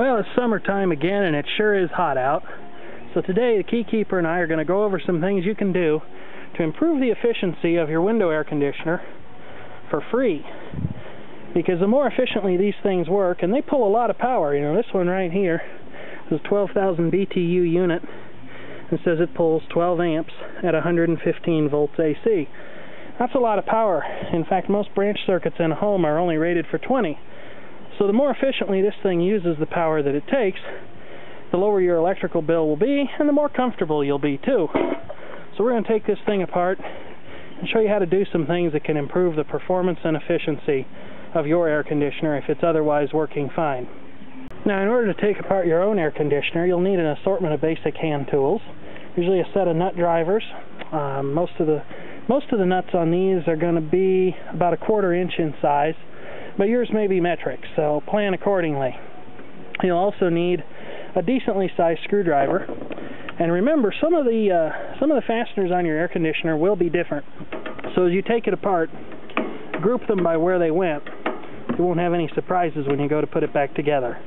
Well, it's summertime again and it sure is hot out. So today the Keykeeper and I are going to go over some things you can do to improve the efficiency of your window air conditioner for free. Because the more efficiently these things work, and they pull a lot of power, you know, this one right here is a 12,000 BTU unit. It says it pulls 12 amps at 115 volts AC. That's a lot of power. In fact, most branch circuits in a home are only rated for 20. So the more efficiently this thing uses the power that it takes, the lower your electrical bill will be, and the more comfortable you'll be too. So we're going to take this thing apart and show you how to do some things that can improve the performance and efficiency of your air conditioner if it's otherwise working fine. Now in order to take apart your own air conditioner, you'll need an assortment of basic hand tools, usually a set of nut drivers. Um, most of the most of the nuts on these are going to be about a quarter inch in size but yours may be metric, so plan accordingly. You'll also need a decently sized screwdriver. And remember, some of the uh, some of the fasteners on your air conditioner will be different. So as you take it apart, group them by where they went. You won't have any surprises when you go to put it back together.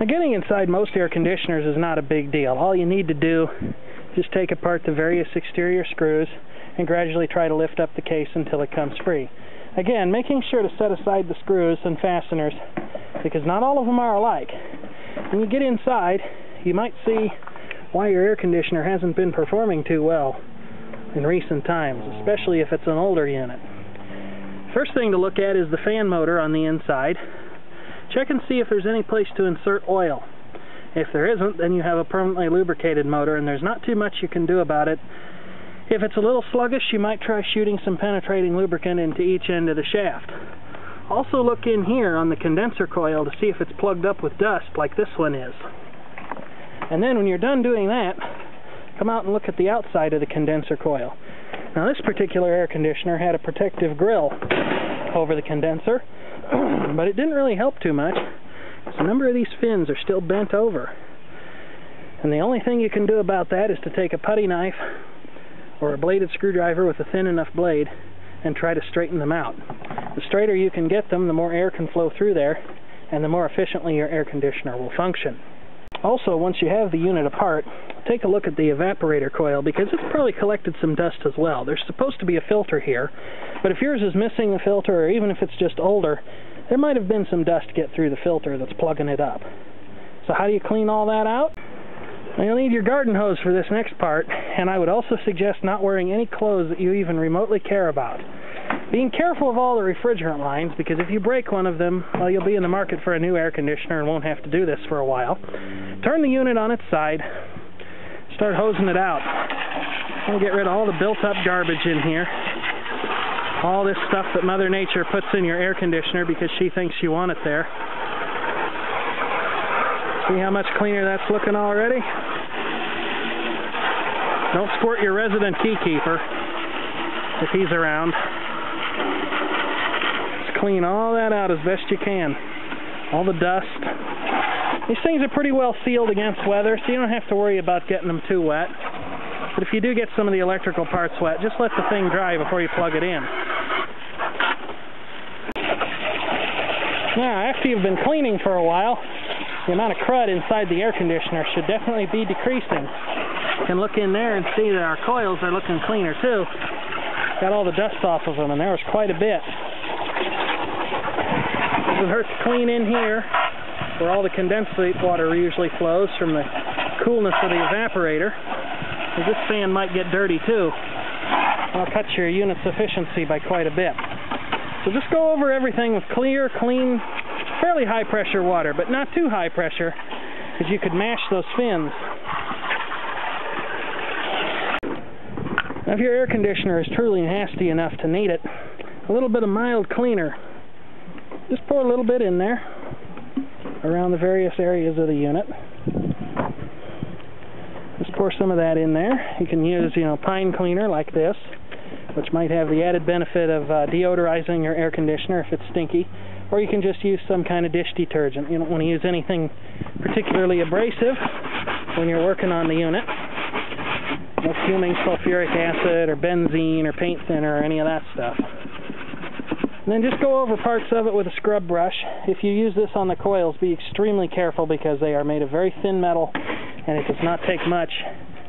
Now getting inside most air conditioners is not a big deal. All you need to do is just take apart the various exterior screws and gradually try to lift up the case until it comes free. Again, making sure to set aside the screws and fasteners because not all of them are alike. When you get inside, you might see why your air conditioner hasn't been performing too well in recent times, especially if it's an older unit. First thing to look at is the fan motor on the inside. Check and see if there's any place to insert oil. If there isn't, then you have a permanently lubricated motor and there's not too much you can do about it if it's a little sluggish, you might try shooting some penetrating lubricant into each end of the shaft. Also look in here on the condenser coil to see if it's plugged up with dust like this one is. And then when you're done doing that, come out and look at the outside of the condenser coil. Now this particular air conditioner had a protective grill over the condenser, but it didn't really help too much. So a number of these fins are still bent over. And the only thing you can do about that is to take a putty knife or a bladed screwdriver with a thin enough blade and try to straighten them out. The straighter you can get them, the more air can flow through there and the more efficiently your air conditioner will function. Also, once you have the unit apart, take a look at the evaporator coil because it's probably collected some dust as well. There's supposed to be a filter here, but if yours is missing the filter or even if it's just older, there might have been some dust get through the filter that's plugging it up. So how do you clean all that out? You'll need your garden hose for this next part, and I would also suggest not wearing any clothes that you even remotely care about. Being careful of all the refrigerant lines, because if you break one of them, well, you'll be in the market for a new air conditioner and won't have to do this for a while. Turn the unit on its side, start hosing it out. And get rid of all the built-up garbage in here. All this stuff that Mother Nature puts in your air conditioner because she thinks you want it there. See how much cleaner that's looking already? Don't squirt your resident keykeeper if he's around. Just clean all that out as best you can. All the dust. These things are pretty well sealed against weather, so you don't have to worry about getting them too wet. But if you do get some of the electrical parts wet, just let the thing dry before you plug it in. Now, after you've been cleaning for a while, the amount of crud inside the air conditioner should definitely be decreasing. Can look in there and see that our coils are looking cleaner too. Got all the dust off of them and there was quite a bit. Doesn't hurt to clean in here where all the condensate water usually flows from the coolness of the evaporator. This fan might get dirty too. I'll cut your unit's efficiency by quite a bit. So just go over everything with clear, clean fairly high pressure water, but not too high pressure, because you could mash those fins. If your air conditioner is truly nasty enough to need it, a little bit of mild cleaner. Just pour a little bit in there around the various areas of the unit. Just pour some of that in there. You can use, you know, pine cleaner like this, which might have the added benefit of uh, deodorizing your air conditioner if it's stinky or you can just use some kind of dish detergent. You don't want to use anything particularly abrasive when you're working on the unit. No fuming sulfuric acid or benzene or paint thinner or any of that stuff. And then just go over parts of it with a scrub brush. If you use this on the coils, be extremely careful because they are made of very thin metal and it does not take much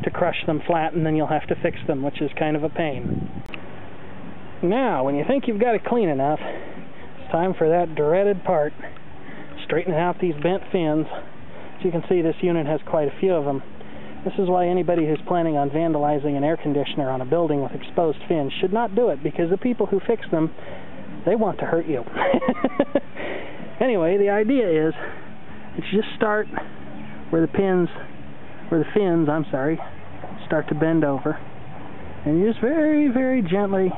to crush them flat and then you'll have to fix them, which is kind of a pain. Now, when you think you've got it clean enough, it's time for that dreaded part. Straightening out these bent fins. As you can see, this unit has quite a few of them. This is why anybody who's planning on vandalizing an air conditioner on a building with exposed fins should not do it because the people who fix them they want to hurt you. anyway, the idea is that you just start where the pins, where the fins, I'm sorry, start to bend over. And you just very, very gently,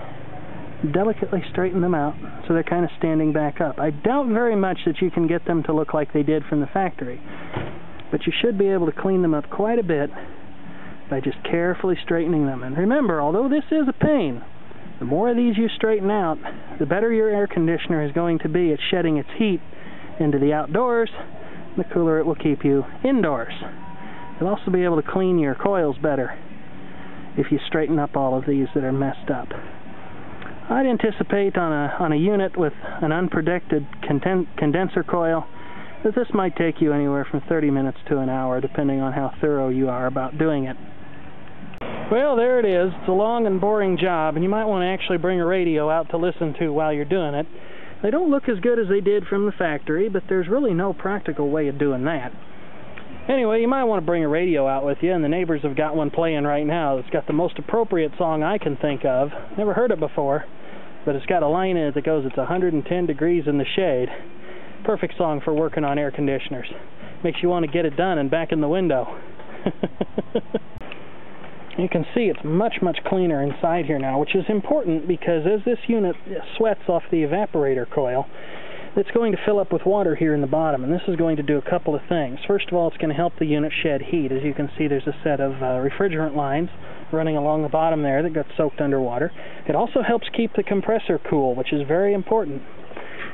delicately straighten them out so they're kind of standing back up. I doubt very much that you can get them to look like they did from the factory. But you should be able to clean them up quite a bit by just carefully straightening them. And remember, although this is a pain, the more of these you straighten out, the better your air conditioner is going to be at shedding its heat into the outdoors, the cooler it will keep you indoors. You'll also be able to clean your coils better if you straighten up all of these that are messed up. I'd anticipate on a, on a unit with an unprotected condenser coil this might take you anywhere from 30 minutes to an hour depending on how thorough you are about doing it. Well, there it is. It's a long and boring job, and you might want to actually bring a radio out to listen to while you're doing it. They don't look as good as they did from the factory, but there's really no practical way of doing that. Anyway, you might want to bring a radio out with you, and the neighbors have got one playing right now. It's got the most appropriate song I can think of. Never heard it before, but it's got a line in it that goes, it's 110 degrees in the shade. Perfect song for working on air conditioners. Makes you want to get it done and back in the window. You can see it's much, much cleaner inside here now, which is important because as this unit sweats off the evaporator coil, it's going to fill up with water here in the bottom, and this is going to do a couple of things. First of all, it's going to help the unit shed heat. As you can see, there's a set of uh, refrigerant lines running along the bottom there that got soaked underwater. It also helps keep the compressor cool, which is very important.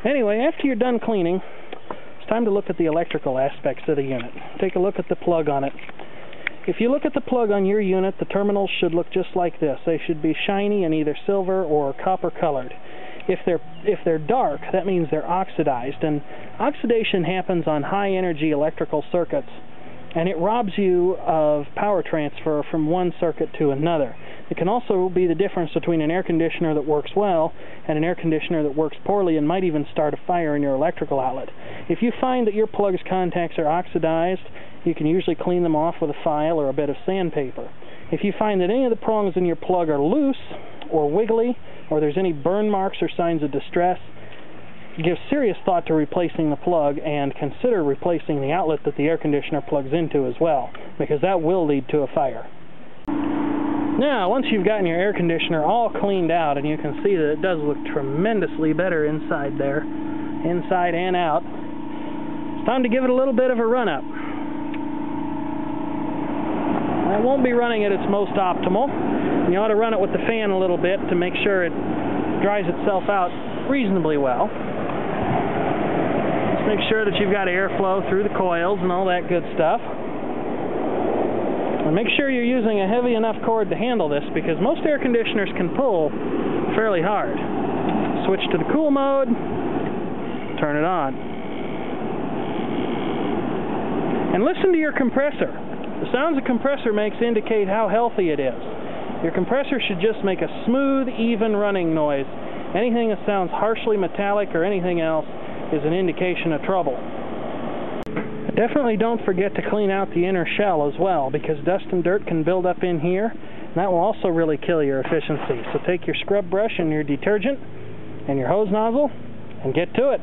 Anyway, after you're done cleaning, it's time to look at the electrical aspects of the unit. Take a look at the plug on it. If you look at the plug on your unit, the terminals should look just like this. They should be shiny and either silver or copper colored. If they're if they're dark, that means they're oxidized, and oxidation happens on high energy electrical circuits, and it robs you of power transfer from one circuit to another. It can also be the difference between an air conditioner that works well and an air conditioner that works poorly and might even start a fire in your electrical outlet. If you find that your plug's contacts are oxidized you can usually clean them off with a file or a bit of sandpaper. If you find that any of the prongs in your plug are loose or wiggly, or there's any burn marks or signs of distress, give serious thought to replacing the plug and consider replacing the outlet that the air conditioner plugs into as well, because that will lead to a fire. Now, once you've gotten your air conditioner all cleaned out, and you can see that it does look tremendously better inside there, inside and out, it's time to give it a little bit of a run-up. It won't be running at its most optimal. You ought to run it with the fan a little bit to make sure it dries itself out reasonably well. Just make sure that you've got airflow through the coils and all that good stuff. And make sure you're using a heavy enough cord to handle this because most air conditioners can pull fairly hard. Switch to the cool mode, turn it on. And listen to your compressor. The sounds a compressor makes indicate how healthy it is. Your compressor should just make a smooth, even running noise. Anything that sounds harshly metallic or anything else is an indication of trouble. Definitely don't forget to clean out the inner shell as well because dust and dirt can build up in here and that will also really kill your efficiency. So take your scrub brush and your detergent and your hose nozzle and get to it.